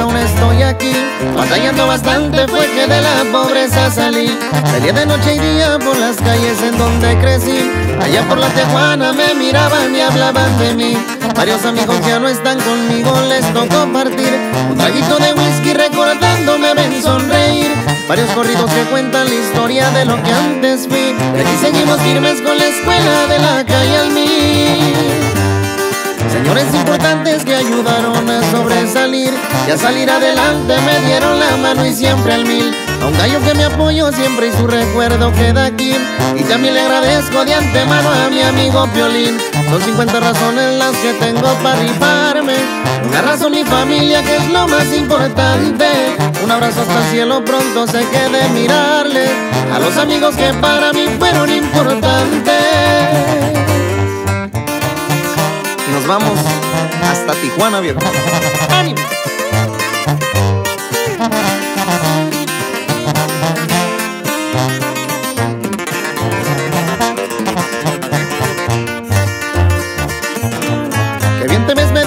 aún estoy aquí. Batallando bastante fue que de la pobreza salí. Salí de noche y día por las calles en donde crecí. Allá por la Tijuana me miraban y hablaban de mí. Varios amigos ya no están conmigo, les tocó partir. Un traguito de whisky recordándome ven sonreír. Varios corridos que cuentan la historia de lo que antes fui. Y aquí seguimos firmes con la escuela de la calle al. Señores importantes que ayudaron a sobresalir y a salir adelante me dieron la mano y siempre al mil. A un gallo que me apoyó siempre y su recuerdo queda aquí. Y también le agradezco de antemano a mi amigo Piolín. Son 50 razones las que tengo para rifarme. Una razón mi familia que es lo más importante. Un abrazo hasta el cielo pronto se quede mirarle. A los amigos que para mí fueron importantes vamos hasta Tijuana, viejo. ¡Ánimo! Qué bien te ves, me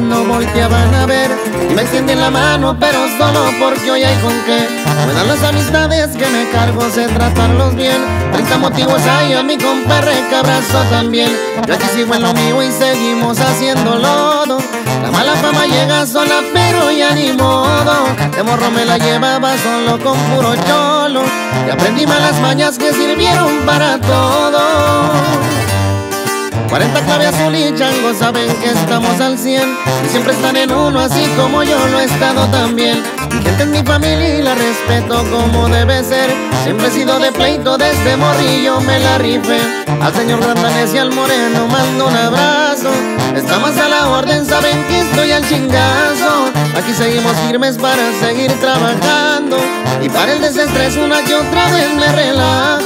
no volteaban a ver. Me extienden la mano, pero solo porque hoy hay con qué. Me dan las amistades que me cargo, sé tratarlos bien. 30 motivos hay a mi compadre que abrazo también. Yo aquí sigo en lo mío y seguimos haciendo lodo La mala fama llega sola, pero ya ni modo. De morro me la llevaba solo con puro cholo. Y aprendí malas mañas que sirvieron para todo 40 clave azul y chango saben que estamos al 100 Y siempre están en uno así como yo lo he estado también. Mi gente es mi familia y la respeto como debe ser. Siempre he sido de pleito desde morrillo me la rifé. Al señor Grandanes y al moreno mando un abrazo. Estamos a la orden, saben que estoy al chingazo. Aquí seguimos firmes para seguir trabajando. Y para el desestrés una que otra vez me relajo